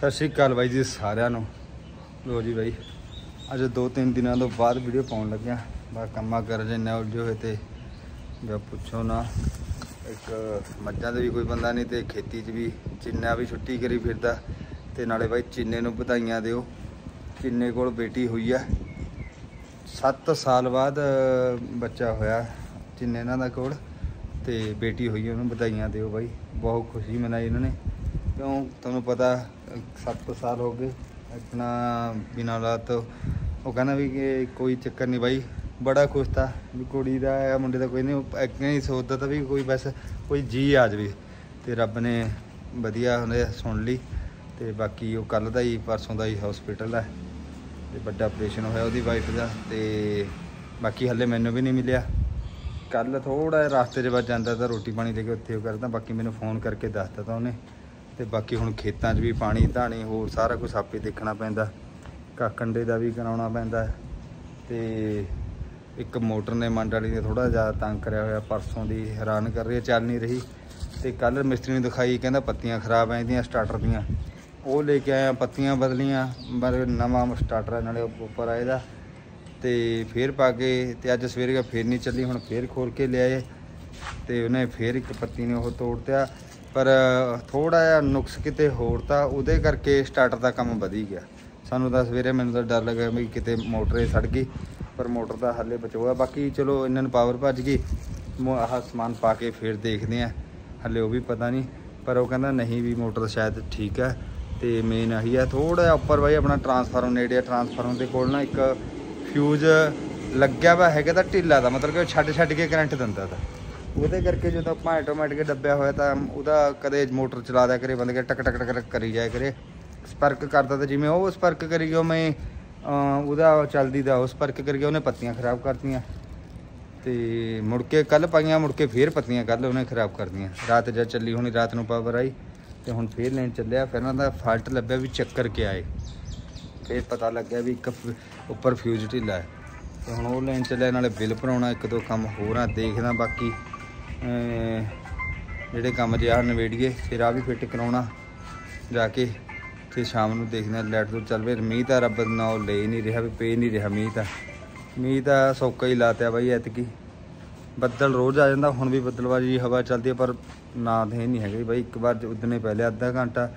ਸਤਿ ਸ਼੍ਰੀ ਅਕਾਲ ਬਾਈ ਜੀ ਸਾਰਿਆਂ ਨੂੰ। ਲੋ ਜੀ ਬਾਈ, ਅੱਜ ਦੋ ਤਿੰਨ ਦਿਨਾਂ ਤੋਂ ਬਾਅਦ ਵੀਡੀਓ ਪਾਉਣ ਲੱਗਿਆ। ਬਾ ਕੰਮਾਂ ਕਰ ਜੰਨੇ ਉਲਝੇ ਹੋਏ ਤੇ। ਜੋ ਪੁੱਛੋ ਨਾ, ਇੱਕ ਮੱਝਾਂ ਦੇ ਵੀ ਕੋਈ ਬੰਦਾ ਨਹੀਂ ਤੇ ਖੇਤੀ 'ਚ ਵੀ ਚਿੰਨਾ ਵੀ ਛੁੱਟੀ ਕਰੀ ਫਿਰਦਾ। ਤੇ ਨਾਲੇ ਬਾਈ ਚਿੰਨੇ ਨੂੰ ਵਧਾਈਆਂ ਦਿਓ। ਚਿੰਨੇ ਕੋਲ ਬੇਟੀ ਹੋਈ ਆ। 7 ਸਾਲ ਬਾਅਦ ਬੱਚਾ ਹੋਇਆ ਚਿੰਨੇ ਇਹਨਾਂ ਦਾ ਕੋਲ। ਤੇ ਬੇਟੀ ਹੋਈ ਉਹਨੂੰ ਵਧਾਈਆਂ ਦਿਓ ਬਾਈ। ਬਹੁਤ ਖੁਸ਼ੀ ਮਨਾਈ ਇਹਨਾਂ ਨੇ। ਕਿਉਂ? ਤੁਹਾਨੂੰ ਪਤਾ 7 ਸਾਲ ਹੋ ਗਏ। ਆਪਣਾ ਬਿਨਾਂ ਔਲਾਦ ਤੋਂ ਉਹ ਕਹਿੰਦਾ ਵੀ ਕਿ ਕੋਈ ਚੱਕਰ ਨਹੀਂ ਬਾਈ, ਬੜਾ ਖੁਸ਼ ਤਾਂ ਵੀ ਕੁੜੀ ਦਾ ਆ, ਮੁੰਡੇ ਦਾ ਕੋਈ ਨਹੀਂ, ਉਹ ਅੱਗੇ ਨਹੀਂ ਸੋਚਦਾ ਤਾਂ ਵੀ ਕੋਈ ਬਸ ਕੋਈ ਜੀ ਆ ਜਾਵੇ। ਤੇ ਰੱਬ ਨੇ ਵਧੀਆ ਉਹਨੇ ਸੁਣ ਲਈ ਤੇ ਬਾਕੀ ਉਹ ਕੱਲ ਦਾ ਹੀ, ਪਰਸੋਂ ਦਾ ਹੀ ਹਸਪੀਟਲ ਹੈ ਤੇ ਵੱਡਾ ਆਪਰੇਸ਼ਨ ਹੋਇਆ ਉਹਦੀ ਵਾਈਫ ਦਾ ਤੇ ਬਾਕੀ ਹੱਲੇ ਮੈਨੂੰ ਵੀ ਨਹੀਂ ਮਿਲਿਆ। ਕੱਲ ਥੋੜਾ ਰਸਤੇ 'ਚ ਵੱਜ ਜਾਂਦਾ ਤਾਂ ਰੋਟੀ ਪਾਣੀ ਲੈ ਕੇ ਉੱਥੇ ਉਹ ਕਰਦਾ, ਬਾਕੀ ਮੈਨੂੰ ਫੋਨ ਕਰਕੇ ਦੱਸਤਾ ਤਾਂ ਉਹਨੇ। ਤੇ ਬਾਕੀ ਹੁਣ ਖੇਤਾਂ 'ਚ ਵੀ ਪਾਣੀ, ਧਾਣੀ, ਹੋਰ ਸਾਰਾ ਕੁਝ ਆਪੇ ਦੇਖਣਾ ਪੈਂਦਾ। ਕਾਕੰਡੇ ਦਾ ਵੀ ਕਰਾਉਣਾ ਪੈਂਦਾ। ਤੇ ਇੱਕ ਮੋਟਰ ਨੇ ਮੰਡ ਵਾਲੀ ਨੇ ਥੋੜਾ ਜਿਹਾ ਤੰਗ ਕਰਿਆ ਹੋਇਆ, ਪਰਸੋਂ ਦੀ ਹੈਰਾਨ ਕਰ ਰਹੀ ਹੈ, ਚੱਲ ਨਹੀਂ ਰਹੀ। ਤੇ ਕੱਲ ਮਿਸਤਰੀ ਨੂੰ ਦਿਖਾਈ, ਕਹਿੰਦਾ ਪੱਤੀਆਂ ਖਰਾਬ ਆ ਇਹਦੀਆਂ ਸਟਾਰਟਰ ਦੀਆਂ। ਉਹ ਲੈ ਕੇ ਆਇਆ, ਪੱਤੀਆਂ ਬਦਲੀਆਂ ਪਰ ਨਵਾਂ ਸਟਾਰਟਰ ਨਾਲੇ ਉੱਪਰ ਆ ਇਹਦਾ ਤੇ ਫੇਰ ਪਾ ਕੇ, ਤੇ ਅੱਜ ਸਵੇਰੇ ਫੇਰ ਨਹੀਂ ਚੱਲੀ, ਹੁਣ ਫੇਰ ਖੋਲ ਕੇ ਲਿਆਏ। ਤੇ ਉਹਨੇ ਫੇਰ ਇੱਕ ਪੱਤੀ ਨੇ ਉਹ ਤੋੜਤਿਆ ਪਰ ਥੋੜਾ ਜਿਹਾ ਨੁਕਸ ਕਿਤੇ ਹੋਰ ਤਾਂ ਉਹਦੇ ਕਰਕੇ ਸਟਾਰਟਰ ਦਾ ਕੰਮ ਵਧੀ ਗਿਆ। ਸਾਨੂੰ ਤਾਂ ਸਵੇਰੇ ਮੈਨੂੰ ਤਾਂ ਡਰ ਲੱਗਾ ਵੀ ਕਿਤੇ ਮੋਟਰ ਸੜ ਗਈ, ਪਰ ਮੋਟਰ ਦਾ ਹੱਲੇ ਬਚੋਆ ਬਾਕੀ ਚਲੋ ਇਹਨਾਂ ਨੂੰ ਪਾਵਰ ਭੱਜ ਗਈ, ਮੋ- ਆਹ ਸਮਾਨ ਪਾ ਕੇ ਫੇਰ ਦੇਖਦੇ ਆ ਹੱਲੇ ਉਹ ਵੀ ਪਤਾ ਨਹੀਂ, ਪਰ ਉਹ ਕਹਿੰਦਾ ਨਹੀਂ ਵੀ ਮੋਟਰ ਸ਼ਾਇਦ ਠੀਕ ਹੈ। ਤੇ ਮੇਨ ਆਹੀ ਆ ਥੋੜਾ ਜਿਹਾ ਉੱਪਰ ਬਾਈ ਆਪਣਾ ਟਰਾਂਸਫਾਰਮ ਨੇੜੇ ਆ। ਟਰਾਂਸਫਾਰਮ ਦੇ ਕੋਲ ਨਾ ਇੱਕ ਫਿਊਜ਼ ਲੱਗਿਆ ਵਾ, ਹੈਗਾ ਤਾਂ ਢਿੱਲਾ ਦਾ, ਮਤਲਬ ਕਿ ਉਹ ਛੱਡ ਛੱਡ ਕੇ ਕਰੰਟ ਦਿੰਦਾ ਤਾ। ਉਹਦੇ ਕਰਕੇ ਜਦੋਂ ਆਪਾਂ ਆਟੋਮੈਟਿਕ ਡੱਬਿਆ ਹੋਇਆ ਤਾਂ ਉਹਦਾ ਕਦੇ ਮੋਟਰ ਚਲਾ ਦਿਆ ਕਰੇ, ਬੰਦ ਕੇ ਟਕ ਟਕ ਟਕ ਕਰੀ ਜਾਇਆ ਕਰੇ। ਸਪਰਕ ਕਰਦਾ ਤਾਂ ਜਿਵੇਂ ਉਹ ਸਪਰਕ ਕਰੀ ਗਿਆ ਮੈਂ ਉਹਦਾ ਚੱਲਦੀ ਦਾ, ਉਹ ਸਪਰਕ ਕਰ ਗਿਆ, ਉਹਨੇ ਪੱਤੀਆਂ ਖਰਾਬ ਕਰਤੀਆਂ। ਤੇ ਮੁੜ ਕੇ ਕੱਲ ਪਾਈਆਂ, ਮੁੜ ਕੇ ਫੇਰ ਪੱਤੀਆਂ ਕੱਲ ਉਹਨੇ ਖਰਾਬ ਕਰਦੀਆਂ ਰਾਤ ਜਦ ਚੱਲੀ ਹੋਣੀ, ਰਾਤ ਨੂੰ ਪਾਵਰ ਆਈ ਤੇ ਹੁਣ ਫੇਰ ਲੈਣ ਚੱਲਿਆ, ਫਿਰ ਉਹਨਾਂ ਦਾ ਫਾਲਟ ਲੱਭਿਆ ਵੀ ਚੱਕਰ ਕਿਆ ਏ। ਫੇਰ ਪਤਾ ਲੱਗਿਆ ਵੀ ਇੱਕ ਉੱਪਰ ਫਿਊਜ਼ ਢਿੱਲਾ ਹੈ ਤੇ ਹੁਣ ਉਹ ਲੈਣ ਚੱਲਿਆ, ਨਾਲੇ ਬਿੱਲ ਭਰਾਉਣਾ ਇੱਕ ਦੋ ਕੰਮ ਹੋਰ ਆ, ਦੇਖਦਾ ਬਾਕੀ। ਜਿਹੜੇ ਕੰਮ ਜੇ ਆ ਨਵੇੜੀਏ ਫਿਰ ਆ ਵੀ ਫਿੱਟ ਕਰਾਉਣਾ। ਜਾ ਕੇ ਤੇ ਸ਼ਾਮ ਨੂੰ ਦੇਖਦੇ ਹਾਂ ਲੈਟ ਤੋਂ ਚੱਲ ਵੇ ਮੀਂਹ ਤਾਂ ਰੱਬ ਨਾ ਉਹ ਲੈ ਨਹੀਂ ਰਿਹਾ, ਵੀ ਪੇ ਨਹੀਂ ਰਿਹਾ ਮੀਂਹ ਤਾਂ। ਮੀਂਹ ਤਾਂ ਸੌਕਾ ਹੀ ਲਾਤਿਆ ਬਾਈ ਐਤਕੀ। ਬੱਦਲ ਰੋਜ਼ ਆ ਜਾਂਦਾ, ਹੁਣ ਵੀ ਬੱਦਲਵਾਜੀ ਹਵਾ ਚੱਲਦੀ ਹੈ ਪਰ ਨਾ ਦੇ ਨਹੀਂ ਹੈਗੀ ਬਾਈ। ਇੱਕ ਵਾਰ ਉਦਨੇ ਪਹਿਲੇ ਅੱਧਾ ਘੰਟਾ।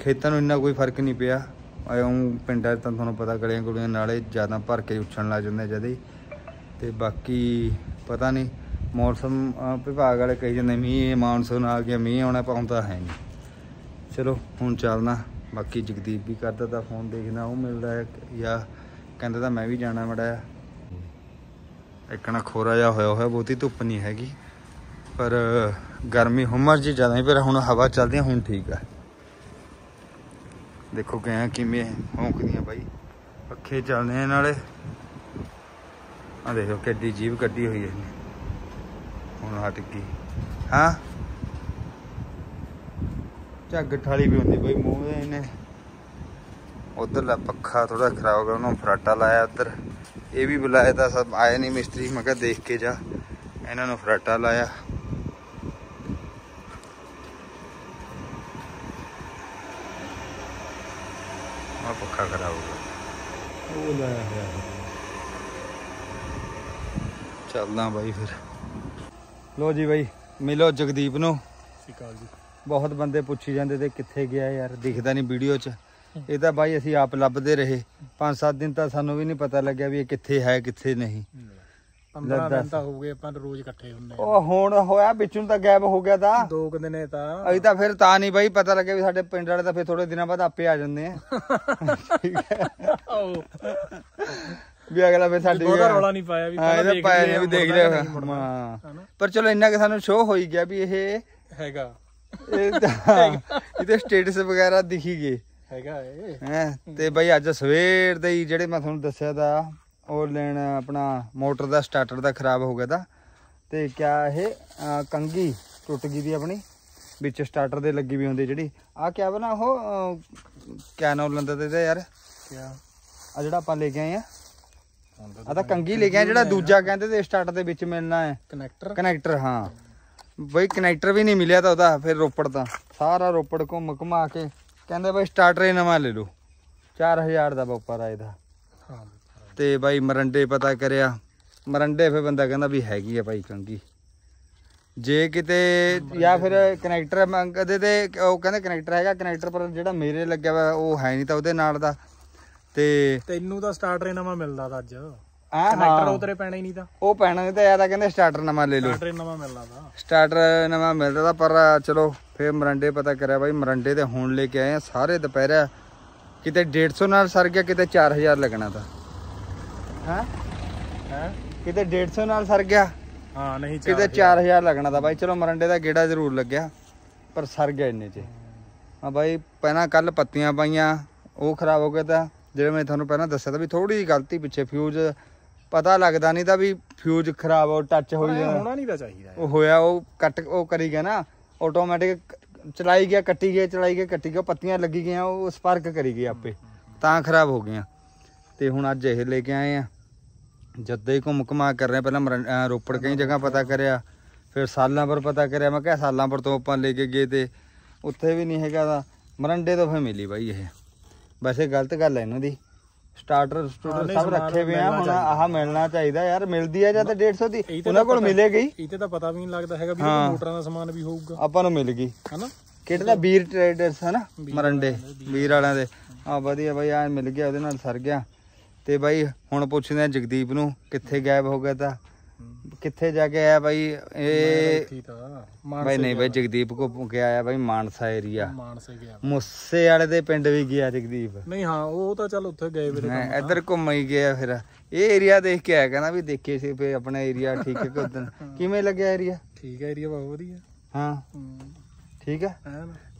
ਖੇਤਾਂ ਨੂੰ ਇੰਨਾ ਕੋਈ ਫ਼ਰਕ ਨਹੀਂ ਪਿਆ। ਐਉਂ ਪਿੰਡਾਂ 'ਚ ਤਾਂ ਤੁਹਾਨੂੰ ਪਤਾ ਗਲੀਆਂ ਗੁਲੀਆਂ ਨਾਲੇ ਜ਼ਿਆਦਾ ਭਰ ਕੇ ਉੱਛਣ ਲੱਗ ਜਾਂਦੇ ਜਦੇ। ਤੇ ਬਾਕੀ ਪਤਾ ਨਹੀਂ ਮੌਸਮ ਵਿਭਾਗ ਵਾਲੇ ਕਹੀ ਜਾਂਦੇ, ਮੀਂਹ ਮਾਨਸੂਨ ਆ ਗਿਆ, ਮੀਂਹ ਆਉਣਾ ਪਾਉਂਦਾ ਹੈ ਨਹੀਂ। ਚਲੋ, ਹੁਣ ਚੱਲਣਾ। ਬਾਕੀ ਜਗਦੀਪ ਵੀ ਕਰਦਾ ਤਾਂ ਫੋਨ ਦੇਖਦਾ, ਉਹ ਮਿਲਦਾ ਹੈ, ਜਾਂ ਕਹਿੰਦਾ ਤਾਂ ਮੈਂ ਵੀ ਜਾਣਾ ਮੜਾ ਇੱਕਣਾ ਖੋਰਾ ਜਿਹਾ ਹੋਇਆ ਹੋਇਆ, ਬਹੁਤੀ ਧੁੱਪ ਨਹੀਂ ਹੈਗੀ। ਪਰ, ਗਰਮੀ ਹੁਮਸ ਜੀ ਜ਼ਿਆਦਾ ਹੀ ਪਰ ਹੁਣ ਹਵਾ ਚੱਲਦੀ ਹੁਣ ਠੀਕ ਆ। ਦੇਖੋ ਕਿਵੇਂ ਕਿਵੇਂ ਹੌਂਕਦੀਆਂ ਬਾਈ। ਪੱਖੇ ਚੱਲਦੇ ਆ ਨਾਲੇ। ਆ ਦੇਖੋ, ਕਿੱਡੀ ਜੀਬ ਕੱਢੀ ਹੋਈ ਹੈ। ਹੁਣ ਹਟ ਗਈ। ਹਾਂ? ਝੱਗ ਠਾਲੀ ਵੀ ਹੁੰਦੀ ਬਈ ਮੂੰਹ ਦੇ ਇਹਨੇ। ਉਧਰਲਾ ਪੱਖਾ ਥੋੜਾ ਖਰਾਬ ਹੋ ਗਿਆ ਉਹਨੂੰ ਫਰਾਟਾ ਲਾਇਆ ਉਧਰ। ਇਹ ਵੀ ਬੁਲਾਇਆ ਤਾਂ ਸਭ ਆਏ ਨਹੀਂ ਮਿਸਤਰੀ ਮੈਂ ਕਿਹਾ ਦੇਖ ਕੇ ਜਾ। ਇਹਨਾਂ ਨੂੰ ਫਰਾਟਾ ਲਾਇਆ। ਆ ਪੱਖਾ ਖਰਾਬ ਹੋ ਗਿਆ। ਉਹ ਲਾਇਆ ਹੋਇਆ। ਚੱਲਦਾ ਬਾਈ ਫਿਰ। ਲੋ ਜੀ ਬਾਈ ਮਿਲੋ ਜਗਦੀਪ ਨੂੰ। ਸਿਕਾਲ ਜੀ। ਬਹੁਤ ਬੰਦੇ ਪੁੱਛੀ ਜਾਂਦੇ ਤੇ ਕਿੱਥੇ ਗਿਆ ਯਾਰ ਦਿਖਦਾ ਨਹੀਂ ਵੀਡੀਓ 'ਚ। ਇਹ ਤਾਂ ਬਾਈ ਅਸੀਂ ਆਪ ਲੱਭਦੇ ਰਹੇ। 5-7 ਦਿਨ ਤਾਂ ਸਾਨੂੰ ਵੀ ਨਹੀਂ ਪਤਾ ਲੱਗਿਆ ਵੀ ਇਹ ਕਿੱਥੇ ਹੈ ਕਿੱਥੇ ਨਹੀਂ। 15 ਦੱਸ। ਦਿਨ ਤਾਂ ਹੋ ਗਏ ਆਪਾਂ ਰੋਜ਼ ਇਕੱਠੇ ਹੁੰਨੇ ਆ ਉਹ ਹੁਣ ਹੋਇਆ ਵਿੱਚੋਂ ਤਾਂ ਗਾਇਬ ਹੋ ਗਿਆ ਤਾਂ। ਦੋ ਕੁ ਦਿਨੇ ਤਾਂ। ਅਸੀਂ ਤਾਂ ਫਿਰ ਤਾਂ ਨਹੀਂ ਬਾਈ ਪਤਾ ਲੱਗਿਆ ਵੀ ਸਾਡੇ ਪਿੰਡ ਵਾਲੇ ਤਾਂ ਫਿਰ ਥੋੜੇ ਦਿਨਾਂ ਬਾਅਦ ਆਪੇ ਆ ਜਾਂਦੇ ਆ। ਠੀਕ ਹੈ ਵੀ ਅਗਲਾ ਫਿਰ ਸਾਡੀ ਬਹੁਤਾ ਰੌਲਾ ਨਹੀਂ ਪਾਇਆ ਵੀ ਹਾਂ ਪਹਿਲਾਂ ਇਹਦਾ ਦੇਖ ਪਾਇਆ ਲਿਆ, ਵੀ ਦੇਖ ਲਿਆ। ਹਾਂ? ਪਰ ਚਲੋ ਇੰਨਾ ਕਿ ਸਾਨੂੰ ਸ਼ੋਅ ਹੋਈ ਗਿਆ ਵੀ ਇਹ ਹੈਗਾ। ਇਹ ਇਹਦੇ ਸਟੇਟਸ ਵਗੈਰਾ ਦਿਖੀ ਗਏ। ਹੈਗਾ ਏ ਹੈ ਤੇ ਬਈ ਅੱਜ ਸਵੇਰ ਦੇ ਹੀ ਜਿਹੜੇ ਮੈਂ ਤੁਹਾਨੂੰ ਦੱਸਿਆ ਦਾ ਉਹ ਲੈਣ ਆਪਣਾ ਮੋਟਰ ਦਾ ਸਟਾਰਟਰ ਦਾ ਖਰਾਬ ਹੋ ਗਿਆ ਦਾ। ਤੇ ਕਿਆ ਇਹ ਕੰਗੀ ਟੁੱਟ ਗਈ ਦੀ ਆਪਣੀ ਵਿੱਚ ਸਟਾਰਟਰ ਦੇ ਲੱਗੀ ਵੀ ਹੁੰਦੀ ਜਿਹੜੀ। ਆ ਕਿਆ ਬਣਾ ਉਹ ਨਾਮ ਲੰਦਾ ਤੇ ਯਾਰ? ਕਿਆ? ਆ ਜਿਹੜਾ ਆਪਾਂ ਲੈ ਕੇ ਆਏ ਆ। ਆ ਤਾਂ ਕੰਗੀ ਲੈ ਕੇ ਆਏ ਜਿਹੜਾ ਦੂਜਾ ਕਹਿੰਦੇ ਤੇ ਸਟਾਰਟਰ ਦੇ ਵਿੱਚ ਮਿਲਣਾ ਹੈ। ਕਨੈਕਟਰ? ਕਨੈਕਟਰ ਹਾਂ। ਬਈ ਕਨੈਕਟਰ ਵੀ ਨਹੀਂ ਮਿਲਿਆ ਤਾਂ ਉਹਦਾ ਫਿਰ ਰੋਪੜ ਤਾਂ ਸਾਰਾ ਰੋਪੜ ਘੁੰਮ ਘੁਮਾ ਕੇ ਕਹਿੰਦੇ ਬਾਈ ਸਟਾਰਟਰ ਹੀ ਨਵਾਂ ਲੈ ਲਓ। 4000 ਦਾ ਬੋਪਰ ਆ ਇਹਦਾ ਤੇ ਬਾਈ ਮਰੰਡੇ ਪਤਾ ਕਰਿਆ। ਮਰੰਡੇ ਫੇ ਬੰਦਾ ਕਹਿੰਦਾ ਵੀ ਹੈਗੀ ਆ ਭਾਈ ਕੰਗੀ। ਜੇ ਕਿਤੇ ਜਾਂ ਫਿਰ ਕਨੈਕਟਰ ਮੰਗਦੇ ਤੇ ਉਹ ਕਹਿੰਦੇ ਕਨੈਕਟਰ ਹੈਗਾ ਕਨੈਕਟਰ ਪਰ ਜਿਹੜਾ ਮੇਰੇ ਲੱਗਿਆ ਵਾ ਉਹ ਹੈ ਨਹੀਂ ਤਾਂ ਉਹਦੇ ਨਾਲ ਦਾ। ਤੇ ਤੈਨੂੰ ਤਾਂ ਸਟਾਰਟਰ ਨਵਾਂ ਮਿਲਦਾ ਤਾਂ ਅੱਜ। ਆ ਕਨੈਕਟਰ ਹਾਂ ਉਤਰੇ ਪੈਣਾ ਹੀ ਨਹੀਂ ਤਾਂ। ਉਹ ਪੈਣਾ ਤਾਂ ਯਾਰ ਤਾਂ ਕਹਿੰਦੇ ਸਟਾਰਟਰ ਨਵਾਂ ਲੈ ਲਓ। ਸਟਾਰਟਰ ਨਵਾਂ ਮਿਲਦਾ ਤਾਂ। ਸਟਾਰਟਰ ਨਵਾਂ ਮਿਲਦਾ ਤਾਂ ਪਰ ਚਲੋ ਫੇਰ ਮਰੰਡੇ ਪਤਾ ਕਰਿਆ ਬਾਈ ਮਰੰਡੇ ਤੇ ਹੁਣ ਲੈ ਕੇ ਆਏ ਆ ਸਾਰੇ ਦੁਪਹਿਰਾ। ਕਿਤੇ 150 ਨਾਲ ਸਰ ਗਿਆ ਕਿਤੇ 4000 ਲੱਗਣਾ ਤਾਂ। ਹਾਂ? ਹੈ? ਕਿਤੇ 150 ਨਾਲ ਸਰ ਗਿਆ। ਹਾਂ ਨਹੀਂ ਕਿਤੇ 4000 ਲੱਗਣਾ ਤਾਂ ਬਾਈ। ਚਲੋ ਮਰੰਡੇ ਦਾ ਗੇੜਾ ਜ਼ਰੂਰ ਲੱਗਿਆ ਪਰ ਸਰ ਗਿਆ ਇੰਨੇ ਚ। ਹਾਂ। ਬਾਈ ਪਹਿਲਾਂ ਕੱਲ ਪੱਤੀਆਂ ਪਾਈਆਂ ਉਹ ਖਰਾਬ ਹੋ ਗਿਆ ਤਾਂ ਜਿਹੜੇ ਮੈਂ ਤੁਹਾਨੂੰ ਪਹਿਲਾਂ ਦੱਸਿਆ ਤਾਂ ਵੀ ਥੋੜੀ ਜਿਹੀ ਗਲਤੀ ਪਿੱਛੇ ਫਿਊਜ਼ ਪਤਾ ਲੱਗਦਾ ਨਹੀਂ ਤਾਂ ਵੀ ਫਿਊਜ਼ ਖਰਾਬ ਹੋ ਟੱਚ ਹੋਈ ਹੋਣਾ ਨਹੀਂ ਤਾਂ ਚਾਹੀਦਾ ਉਹ ਹੋਇਆ ਉਹ ਕੱਟ ਉਹ ਕਰੀ ਗਿਆ ਨਾ ਆਟੋਮੈਟਿਕ ਚਲਾਈ ਗਿਆ ਕੱਟੀ ਗਿਆ ਚਲਾਈ ਗਿਆ ਕੱਟੀ ਗਿਆ ਪੱਤੀਆਂ ਲੱਗੀ ਗਈਆਂ ਉਹ ਸਪਾਰਕ ਕਰੀ ਗਈ ਆਪੇ। ਤਾਂ ਖਰਾਬ ਹੋ ਗਈਆਂ। ਤੇ ਹੁਣ ਅੱਜ ਇਹ ਲੈ ਕੇ ਆਏ ਆ। ਜਦ ਹੀ ਘੁੰਮ ਘਮਾ ਕਰ ਰਹੇ ਪਹਿਲਾਂ ਰੋਪੜ ਕਈ ਜਗ੍ਹਾ ਪਤਾ ਕਰਿਆ ਫਿਰ ਸਾਲਾਂ ਪਰ ਪਤਾ ਕਰਿਆ ਮੈਂ ਕਿਹਾ ਸਾਲਾਂ ਪਰ ਤੋਂ ਆਪਾਂ ਲੈ ਕੇ ਗਏ ਤੇ ਉੱਥੇ ਵੀ ਨਹੀਂ ਹੈਗਾ ਦਾ ਮਰੰਡੇ ਤੋਂ ਫੇ ਮਿਲੀ ਬਾਈ ਇਹ। ਵੈਸੇ ਗਲਤ ਗੱਲ ਹੈ ਇਹਨਾਂ ਦੀ। ਸਟਾਰਟਰ ਸਟੂਡਰ ਸਭ ਰੱਖੇ ਹੋਏ ਆ ਹੁਣ। ਆਹ ਮਿਲਣਾ ਚਾਹੀਦਾ ਯਾਰ ਮਿਲਦੀ ਆ ਜਾਂ ਤਾਂ 150 ਦੀ ਉਹਨਾਂ ਕੋਲ ਮਿਲੇਗੀ ਇਹ ਤੇ ਤਾਂ ਪਤਾ ਵੀ ਨਹੀਂ ਲੱਗਦਾ ਹੈਗਾ ਵੀ ਮੋਟਰਾਂ ਦਾ ਸਮਾਨ ਵੀ ਹੋਊਗਾ। ਆਪਾਂ ਨੂੰ ਮਿਲ ਗਈ। ਹਨਾ? ਕਿਹੜੇ ਦਾ ਵੀਰ ਟ੍ਰੇਡਰਸ ਹੈ ਨਾ ਵੀਰ ਮਰੰਡੇ ਵੀਰ ਵਾਲਿਆਂ ਦੇ। ਆ ਵਧੀਆ ਬਾਈ ਆ ਮਿਲ ਗਿਆ ਉਹਦੇ ਨਾਲ ਸਰ ਗਿਆ। ਤੇ ਬਾਈ ਹੁਣ ਪੁੱਛਦੇ ਆ ਜਗਦੀਪ ਨੂੰ ਕਿੱਥੇ ਗਾਇਬ ਹੋ ਗਿਆ ਤਾਂ। ਕਿੱਥੇ ਜਾ ਕੇ ਆਇਆ ਬਾਈ? ਇਹ ਬਾਈ ਨਹੀਂ ਬਾਈ ਜਗਦੀਪ ਕੋ ਗਿਆ ਆਇਆ ਬਾਈ ਮਾਨਸਾ ਏਰੀਆ ਮਾਨਸੇ ਗਿਆ ਮੁੱਸੇ ਵਾਲੇ ਦੇ ਪਿੰਡ ਵੀ ਗਿਆ ਜਗਦੀਪ। ਨਹੀਂ ਹਾਂ ਉਹ ਤਾਂ ਚੱਲ ਉੱਥੇ ਗਏ ਵੀਰੇ ਮੈਂ ਇੱਧਰ ਘੁੰਮ ਹੀ ਗਿਆ ਫਿਰ। ਇਹ ਏਰੀਆ ਦੇਖ ਕੇ ਆਇਆ ਕਹਿੰਦਾ ਵੀ ਦੇਖੇ ਸੀ ਫੇ ਆਪਣਾ ਏਰੀਆ ਠੀਕ ਹੈ ਕਿ ਉਦੋਂ ਕਿਵੇਂ ਲੱਗਿਆ ਏਰੀਆ ਠੀਕ ਹੈ ਏਰੀਆ ਬਹੁਤ ਵਧੀਆ। ਹਾਂ। ਠੀਕ ਹੈ?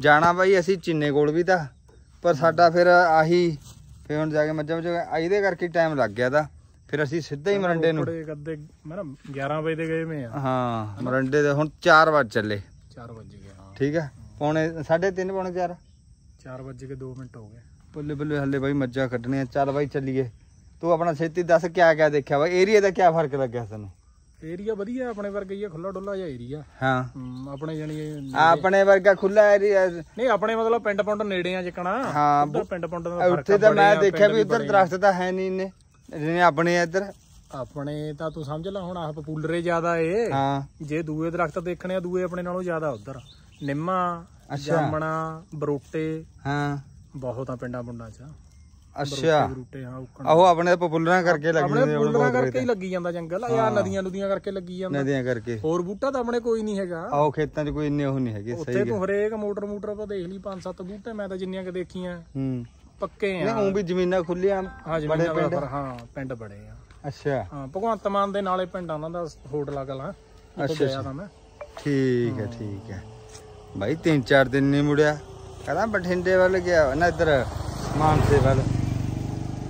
ਜਾਣਾ ਬਾਈ ਅਸੀਂ ਚਿੰਨੇ ਕੋਲ ਵੀ ਤਾਂ ਪਰ ਸਾਡਾ ਫਿਰ ਆਹੀ ਫਿਰ ਹੁਣ ਜਾ ਕੇ ਮੱਝਾਂ ਵਿੱਚ ਇਹਦੇ ਕਰਕੇ ਟਾਈਮ ਲੱਗ ਗਿਆ ਤਾਂ। ਫਿਰ ਅਸੀਂ ਸਿੱਧਾ ਹੀ ਮਰੰਡੇ ਨੂੰ ਥੋੜੇ ਕੱਦੇ ਮੈਂ ਨਾ 11 ਵਜੇ ਦੇ ਗਏ ਮੈਂ ਆ। ਹਾਂ ਮਰੰਡੇ ਦੇ ਹੁਣ 4 ਵਜੇ ਚੱਲੇ। 4 ਵਜੇ ਗਏ ਹਾਂ। ਠੀਕ ਹੈ ਪੌਣੇ 3:30 ਪੌਣੇ 4 4 ਵਜੇ ਕੇ 2 ਮਿੰਟ ਹੋ ਗਏ। ਬੱਲੇ ਬੱਲੇ ਹੱਲੇ ਬਾਈ ਮੱਝਾਂ ਕੱਢਣੀਆਂ ਚੱਲ ਬਾਈ ਚੱਲੀਏ। ਤੂੰ ਆਪਣਾ ਛੇਤੀ ਦੱਸ ਕਿਆ ਕਿਆ ਦੇਖਿਆ ਬਾਈ ਏਰੀਆ ਦਾ ਕਿਆ ਫ਼ਰਕ ਲੱਗਿਆ ਤੈਨੂੰ? ਏਰੀਆ ਵਧੀਆ ਆਪਣੇ ਵਰਗਾ ਹੀ ਆ ਖੁੱਲਾ ਡੁੱਲਾ ਜਿਹਾ ਏਰੀਆ ਹਾਂ। ਆਪਣੇ ਜਾਨੀ ਆਪਣੇ ਵਰਗਾ ਖੁੱਲਾ ਏਰੀਆ ਨਹੀਂ ਆਪਣੇ ਮਤਲਬ ਪਿੰਡ ਪੁੰਡ ਨੇੜੇ ਆ ਜਿਕਣਾ ਹਾਂ, ਪਿੰਡ ਪੁੰਡ ਦਾ ਫ਼ਰਕ ਉੱਥੇ ਤਾਂ ਮੈਂ ਦੇਖਿਆ ਵੀ ਉਧਰ। ਦਰਖਤ ਤਾਂ ਹੈ ਨਹੀਂ ਇੰਨੇ। ਜਿਵੇਂ ਆਪਣੇ ਇੱਧਰ। ਆਪਣੇ ਤਾਂ ਤੂੰ ਸਮਝ ਲੈ ਹੁਣ ਆਹ ਪਪੂਲਰੇ ਜ਼ਿਆਦਾ ਏ। ਹਾਂ। ਜੇ ਦੂਏ ਦਰਖਤ ਦੇਖਣੇ ਆ ਦੂਏ ਆਪਣੇ ਨਾਲੋਂ ਜ਼ਿਆਦਾ ਉਧਰ। ਨਿੰਮਾ। ਜਾਮਣਾ ਬਰੋਟੇ। ਹਾਂ। ਬਹੁਤ ਆ ਪਿੰਡਾਂ ਪੁੰਡਾਂ 'ਚ। ਅੱਛਾ। ਬਰੋਟੇ ਹਾਂ ਉੱਕਣ ਆਹੋ ਆਪਣੇ ਪਪੂਲਰਾਂ ਕਰਕੇ ਲੱਗੀ ਜਾਂਦੇ ਆਪਣੇ ਪੁੱਲਰਾਂ ਬਹੁਤ ਕਰਕੇ ਹੀ ਲੱਗੀ ਜਾਂਦਾ ਜੰਗਲ। ਆ ਨਦੀਆਂ ਨਦੀਆਂ ਕਰਕੇ ਲੱਗੀ ਜਾਂਦਾ। ਨਦੀਆਂ ਕਰਕੇ। ਹੋਰ ਬੂਟਾ ਤਾਂ ਆਪਣੇ ਕੋਈ ਨਹੀਂ ਹੈਗਾ। ਆਹੋ ਖੇਤਾਂ 'ਚ ਕੋਈ ਇੰਨੇ ਉਹ ਨਹੀਂ ਹੈਗੇ ਉੱਥੇ ਸਹੀ ਤੂੰ ਹਰੇਕ ਮੋਟਰ ਮੋਟਰ ਤਾਂ ਦੇਖ ਲਈ ਪੰਜ ਸੱਤ ਬੂਟੇ ਮੈਂ ਤਾਂ ਜਿੰਨੀਆਂ ਕਿ ਦੇਖੀਆਂ। ਹੂੰ। ਪੱਕੇ ਨਹੀਂ ਆ ਉਹ ਵੀ ਜ਼ਮੀਨਾਂ ਖੁੱਲੀਆਂ ਹਾਂ ਬੜੇ ਪਿੰਡ ਹਾਂ ਪਿੰਡ ਬੜੇ ਆ। ਅੱਛਾ। ਹਾਂ ਭਗਵੰਤ ਮਾਨ ਦੇ ਨਾਲੇ ਪਿੰਡ ਉਹਨਾਂ ਦਾ ਹੋਟਲ ਉੱਥੇ ਅੱਛਾ, ਗਿਆ ਤਾਂ ਮੈਂ। ਠੀਕ ਹੈ ਠੀਕ ਹੈ। ਭਾਈ ਤਿੰਨ ਚਾਰ ਦਿਨ ਨਹੀਂ ਮੁੜਿਆ। ਕਹਿੰਦਾ ਬਠਿੰਡੇ ਵੱਲ ਗਿਆ ਨਾ ਇੱਧਰ ਮਾਨਸੇ ਵੱਲ।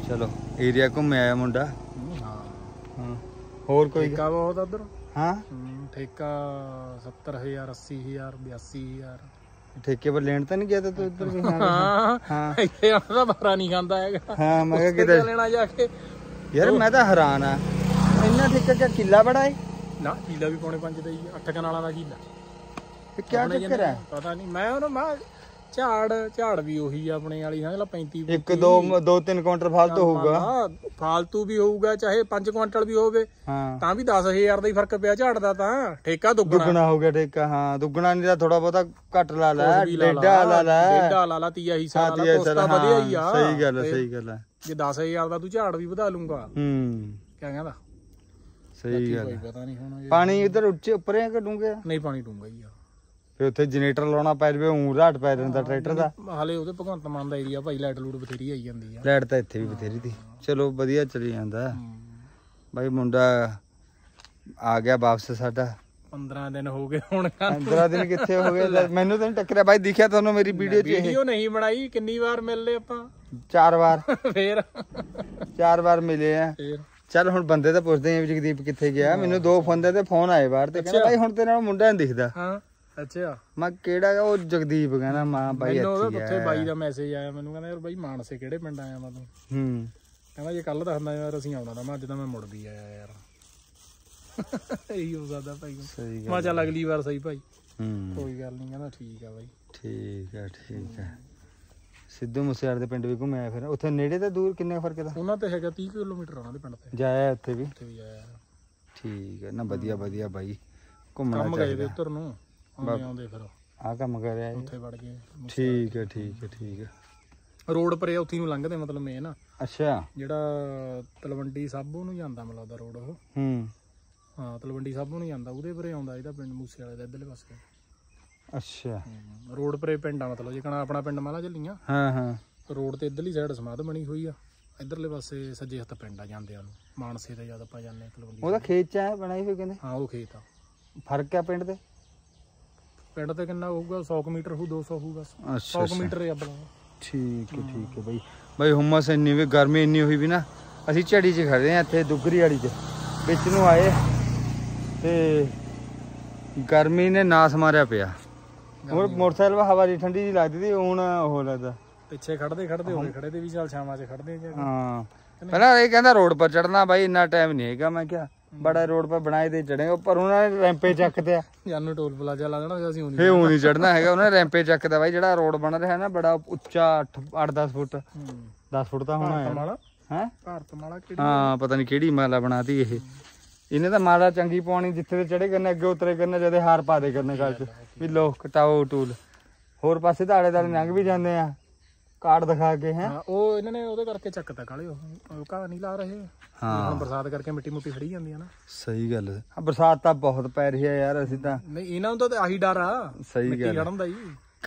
ਚਲੋ ਏਰੀਆ ਘੁੰਮ ਆਇਆ ਮੁੰਡਾ। ਹਾਂ। ਹੋਰ ਕੋਈ ਠੇਕਾ ਬਹੁਤ ਉਧਰ? ਹਾਂ? ਠੇਕਾ 70000 80000 82000 ਠੇਕੇ ਪਰ ਲੈਣ ਤਾਂ ਨਹੀਂ ਗਿਆ ਤਾਂ ਤੂੰ ਇੱਧਰ ਵੀ ਹਾਂ। ਇੱਥੇ ਆਉਣ ਦਾ ਬਾਰਾ ਨਹੀਂ ਖਾਂਦਾ ਹੈਗਾ। ਹਾਂ ਮੈਂ ਕਿਹਾ ਕਿਤੇ ਲੈਣਾ ਜਾ ਕੇ। ਯਾਰ ਮੈਂ ਤਾਂ ਹੈਰਾਨ ਆ। ਇੰਨਾ ਠੇਕਾ ਕਿਆ ਕਿੱਲਾ ਬੜਾ ਏ? ਨਾ ਕੀਲਾ ਵੀ ਪੌਣੇ ਪੰਜ ਦਾ ਹੀ ਆ, ਅੱਠ ਕਨਾਲਾਂ ਦਾ ਕੀਲਾ। ਇਹ ਕਿਆ ਚੱਕਰ ਹੈ ਪਤਾ ਨਹੀਂ। ਮੈਂ ਉਹਨੂੰ ਮੈਂ ਝਾੜ ਝਾੜ ਵੀ ਉਹੀ ਆ ਆਪਣੇ ਵਾਲੀ ਸਮਝ ਲਾ 35 ਇੱਕ ਦੋ ਦੋ ਤਿੰਨ ਕਾਊਂਟਰ ਫਾਲਤੂ ਹੋਊਗਾ। ਹਾਂ, ਫਾਲਤੂ ਵੀ ਹੋਊਗਾ ਚਾਹੇ 5 ਕੁਇੰਟਲ ਵੀ ਹੋਵੇ ਤਾਂ ਵੀ 10000 ਦਾ ਹੀ ਫ਼ਰਕ ਪਿਆ ਝਾੜ ਦਾ ਤਾਂ। ਠੇਕਾ ਦੁੱਗਣਾ। ਦੁੱਗਣਾ ਹੋ ਗਿਆ ਠੇਕਾ ਹਾਂ ਦੁੱਗਣਾ ਨਹੀਂ ਤਾਂ ਥੋੜਾ ਬਹੁਤਾ ਘੱਟ ਲਾ ਲੈ ਡੇਢਾ ਲਾ ਲੈ ਡੇਢਾ ਲਾ ਲਾ ਤੀਆ ਹਿੱਸਾ ਹਾਂ ਲਾ ਲਾ ਕੋਸਤਾ ਵਧੀਆ ਹੀ ਆ। ਸਹੀ ਗੱਲ ਹੈ ਸਹੀ ਗੱਲ ਹੈ ਜੇ 10000 ਦਾ ਤੂੰ ਝਾੜ ਵੀ ਵਧਾ ਲੂੰਗਾ ਹੂੰ। ਕਿਆ ਕਹਿੰਦਾ? ਸਹੀ ਗੱਲ। ਪਤਾ ਨਹੀਂ ਹੁਣ ਪਾਣੀ ਇਧਰ ਉੱਚੇ ਉੱਪਰੇ ਘਟੂਗੇ ਨਹੀਂ ਪਾਣੀ ਡੂੰਗਾ ਹੀ ਆ। ਫਿਰ ਉੱਥੇ ਜਨਰੇਟਰ ਲਾਉਣਾ ਪੈ ਜਵੇ ਊਂ ਰਾਟ ਪੈ ਜਾਂਦਾ ਟਰੈਕਟਰ ਦਾ। ਹਾਲੇ ਉਹਦੇ ਭਗਵੰਤ ਮਾਨ ਦਾ ਏਰੀਆ ਭਾਈ ਲਾਈਟ ਲੂਟ ਬਥੇਰੀ ਆਈ ਜਾਂਦੀ ਆ। ਲਾਈਟ ਤਾਂ ਇੱਥੇ ਵੀ ਬਥੇਰੀ ਦੀ। ਚਲੋ ਵਧੀਆ ਚੱਲੀ ਜਾਂਦਾ। ਬਾਈ ਮੁੰਡਾ ਆ ਗਿਆ ਵਾਪਸ ਸਾਡਾ। 15 ਦਿਨ ਹੋ ਗਏ ਹੁਣ 15 ਦਿਨ ਕਿੱਥੇ ਹੋ ਗਏ? ਮੈਨੂੰ ਤਾਂ ਟੱਕਰਿਆ। ਬਾਈ ਦਿਖਿਆ ਤੁਹਾਨੂੰ ਮੇਰੀ ਵੀਡੀਓ 'ਚ ਇਹ? ਵੀਡੀਓ ਨਹੀਂ ਬਣਾਈ ਕਿੰਨੀ ਵਾਰ ਮਿਲ ਲਏ ਆਪਾਂ? ਚਾਰ ਵਾਰ। ਫੇਰ? ਚਾਰ ਵਾਰ ਮਿਲੇ ਆ। ਚੱਲ ਹੁਣ ਬੰਦੇ ਤਾਂ ਪੁੱਛਦੇ ਆ ਵੀ ਜਗਦੀਪ ਕਿੱਥੇ ਗਿਆ। ਮੈਨੂੰ ਦੋ ਬੰਦੇ ਤੇ ਫੋਨ ਆਏ ਬਾਹਰ ਤੇ। ਕਹਿੰਦਾ ਬਾਈ ਹੁਣ ਤੇਰੇ ਨਾਲ ਮੁੰਡਾ ਨਹੀਂ ਦਿਖਦਾ। ਹਾਂ। ਅੱਛਾ। ਮੈਂ ਕਿਹੜਾ? ਉਹ ਜਗਦੀਪ ਕਹਿੰਦਾ ਮਾਂ ਬਾਈ ਮੈਨੂੰ ਉਹਦੇ ਉੱਥੇ ਆ। ਬਾਈ ਦਾ ਮੈਸੇਜ ਆਇਆ ਮੈਨੂੰ ਕਹਿੰਦਾ ਯਾਰ ਬਾਈ ਮਾਨਸੇ ਕਿਹੜੇ ਪਿੰਡ ਆਇਆ ਮੈਂ ਤੂੰ? ਹੂੰ। ਕਹਿੰਦਾ ਜੇ ਕੱਲ ਦੱਸਦਾ ਯਾਰ ਅਸੀਂ ਆਉਣਾ ਤਾਂ ਮੈਂ ਅੱਜ ਤਾਂ ਮੈਂ ਮੁੜ ਵੀ ਆਇਆ ਯਾਰ। ਇਹੀ ਹੋ ਸਕਦਾ ਭਾਈ। ਸਹੀ ਮੈਂ ਗੱਲ ਚੱਲ ਅਗਲੀ ਵਾਰ ਸਹੀ ਭਾਈ। ਹੂੰ। ਕੋਈ ਗੱਲ ਨਹੀਂ ਕਹਿੰਦਾ ਠੀਕ ਆ ਬਾਈ। ਠੀਕ ਹੈ ਠੀਕ ਹੈ ਸਿੱਧੂ ਮੂਸੇਵਾਲੇ ਦੇ ਪਿੰਡ ਵੀ ਘੁੰਮਿਆ ਫਿਰ। ਉੱਥੇ ਨੇੜੇ ਤੇ ਦੂਰ ਕਿੰਨੇ ਫ਼ਰਕ ਦਾ ਉਹਨਾਂ ਤੇ ਹੈਗਾ 30 ਕਿਲੋਮੀਟਰ ਉਹਨਾਂ ਦੇ ਪਿੰਡ ਤੇ। ਜਾਇਆ ਉੱਥੇ ਵੀ? ਉੱਥੇ ਵੀ ਆਇਆ ਠੀਕ ਹੈ ਨਾ ਵਧੀਆ ਵਧੀਆ ਬਾਈ। ਘੁੰਮਣਾ ਕੰਮ ਗਏ ਚਾਹੀਦਾ। ਉੱਤਰ ਨੂੰ। ਆਉਂਦੇ ਆਉਂਦੇ ਫਿਰ। ਆ ਕੰਮ ਕਰਿਆ ਜੀ ਉੱਥੇ ਵੜ ਗਏ। ਠੀਕ ਹੈ ਠੀਕ ਹੈ ਠੀਕ ਹੈ। ਰੋਡ ਪਰੇ ਉੱਥੇ ਨੂੰ ਲੰਘਦੇ ਮਤਲਬ ਮੇਨ ਆ। ਅੱਛਾ। ਜਿਹੜਾ ਤਲਵੰਡੀ ਸਾਬੋ ਨੂੰ ਜਾਂਦਾ ਮੈਨੂੰ ਲੱਗਦਾ ਰੋਡ ਉਹ। ਹੂੰ। ਹਾਂ ਤਲਵੰਡੀ ਸਾਬੋ ਨੂੰ ਜਾਂਦਾ। ਉਹਦੇ ਪਰੇ ਆਉਂਦਾ ਇਹਦਾ ਪਿੰਡ ਮੂਸੇ ਵਾਲੇ ਦਾ ਇੱਧਰਲੇ ਪਾਸੇ। ਅੱਛਾ। ਰੋਡ ਪਰੇ ਪਿੰਡ ਆ ਮਤਲਬ ਜੇ ਕਹਣਾ ਆਪਣਾ ਪਿੰਡ ਮਾਲਾ ਚੱਲੀਆਂ। ਹਾਂ ਹਾਂ। ਰੋਡ ਤੇ ਇੱਧਰਲੀ ਸਾਈਡ ਸਮਾਧ ਬਣੀ ਹੋਈ ਆ। ਇੱਧਰਲੇ ਪਾਸੇ ਸੱਜੇ ਹੱਥ ਪਿੰਡ ਆ ਜਾਂਦਿਆਂ ਨੂੰ ਮਾਨਸੇ ਦਾ ਜਦ ਆਪਾਂ ਜਾਂਦੇ ਤਲਵੰਡੀ ਉਹਦਾ ਖੇਤ ਚ ਬਣਾਈ ਹੋਈ ਕਹਿੰਦੇ? ਹਾਂ ਉਹ ਖੇਤ ਆ। ਫ਼ਰਕ ਹੈ ਪਿੰਡ ਦੇ ਪਿੰਡ ਤੇ ਕਿੰਨਾ ਹੋਊਗਾ? 100 ਕੁ ਮੀਟਰ ਹੋਊ 200 ਹੋਊਗਾ। 100 ਅੱਛਾ ਕੁ ਮੀਟਰ ਹੈ ਆਪਣਾ। ਠੀਕ ਹੈ ਠੀਕ ਹੈ ਬਾਈ। ਬਾਈ ਹੁਮਸ ਇੰਨੀ ਵੀ ਗਰਮੀ ਇੰਨੀ ਹੋਈ ਵੀ ਨਾ ਅਸੀਂ ਝੜੀ 'ਚ ਖੜੇ ਆ ਇੱਥੇ ਦੁੱਗਰੀ ਵਾਲੀ 'ਚ। ਵਿੱਚ ਨੂੰ ਆਏ ਤੇ ਗਰਮੀ ਨੇ ਨਾਸ ਮਾਰਿਆ ਪਿਆ। ਹੋਰ ਮੋਟਰਸਾਈਕਲ ਵਾ ਹਵਾ ਦੀ ਠੰਡੀ ਜੀ ਲੱਗਦੀ ਸੀ ਹੁਣ ਉਹ ਲੱਗਦਾ। ਪਿੱਛੇ ਖੜਦੇ ਖੜਦੇ ਹੋਏ ਖੜੇ ਤੇ ਵੀ ਚੱਲ ਛਾਵਾਂ 'ਚ ਖੜਦੇ ਹਾਂ। ਪਹਿਲਾਂ ਇਹ ਕਹਿੰਦਾ ਰੋਡ ਪਰ ਚੜਨਾ ਬਾਈ ਇੰਨਾ ਟਾਈਮ ਨਹੀਂ ਹੈਗਾ ਮੈਂ ਕਿਹਾ। ਬੜਾ ਰੋਡ ਪਰ ਬਣਾਏ ਤੇ ਚੜੇਗਾ ਪਰ ਉਹਨਾਂ ਨੇ ਰੈਂਪੇ ਚੱਕਦੇ ਆ। ਜਾਨੂੰ ਟੋਲ ਪਲਾਜ਼ਾ ਲਾ ਦੇਣਾ ਅਸੀਂ ਉਹ ਨਹੀਂ ਚੜਨਾ ਹੈਗਾ ਉਹਨਾਂ ਨੇ ਰੈਂਪੇ ਚੱਕਦਾ ਬਾਈ ਜਿਹੜਾ ਰੋਡ ਬਣ ਰਿਹਾ ਨਾ ਬੜਾ ਉੱਚਾ 8-10 ਫੁੱਟ। 10 ਫੁੱਟ ਤਾਂ ਹੋਣਾ ਹੈ। ਭਾਰਤ ਮਾਲਾ ਕਿਹੜੀ ਹਾਂ ਪਤਾ ਨਹੀਂ ਕਿਹੜੀ ਮਾਲਾ ਬਣਾਤੀ ਇਹ। ਇਹਨੇ ਤਾਂ ਮਾਲਾ ਚੰਗੀ ਪਾਉਣੀ ਜਿੱਥੇ ਤੇ ਚੜੇ ਕਰਨੇ ਅੱਗੇ ਉਤਰੇ ਕਰਨੇ ਜਦੇ ਹਾਰ ਪਾ ਦੇ ਕਰਨੇ ਗੱਲ ਚ। ਵੀ ਲੋ ਕਟਾਓ ਟੂਲ। ਹੋਰ ਪਾਸੇ ਤਾਂ ਆਲੇ ਦਾਲੇ ਲੰਘ ਵੀ ਜਾਂਦੇ ਆ। ਕਾਰਡ ਦਿਖਾ ਕੇ ਹੈ। ਹਾਂ ਉਹ ਇਹਨਾਂ ਨੇ ਉਹਦੇ ਕਰਕੇ ਚੱਕਤਾ ਕਾਲੇ ਉਹ ਘਾਹ ਨਹੀਂ ਲਾ ਰਹੇ। ਹਾਂ। ਬਰਸਾਤ ਕਰਕੇ ਮਿੱਟੀ ਮੁੱਟੀ ਖੜੀ ਜਾਂਦੀ ਆ ਨਾ। ਸਹੀ ਗੱਲ ਹੈ। ਆ ਬਰਸਾਤ ਤਾਂ ਬਹੁਤ ਪੈ ਰਹੀ ਹੈ ਯਾਰ ਅਸੀਂ ਤਾਂ ਨਹੀਂ ਇਹਨਾਂ ਨੂੰ ਤਾਂ ਆਹੀ ਡਰ ਆ। ਸਹੀ ਮਿੱਟੀ ਗੱਲ ਹੈ। ਖੜਨ ਦਾ ਹੀ।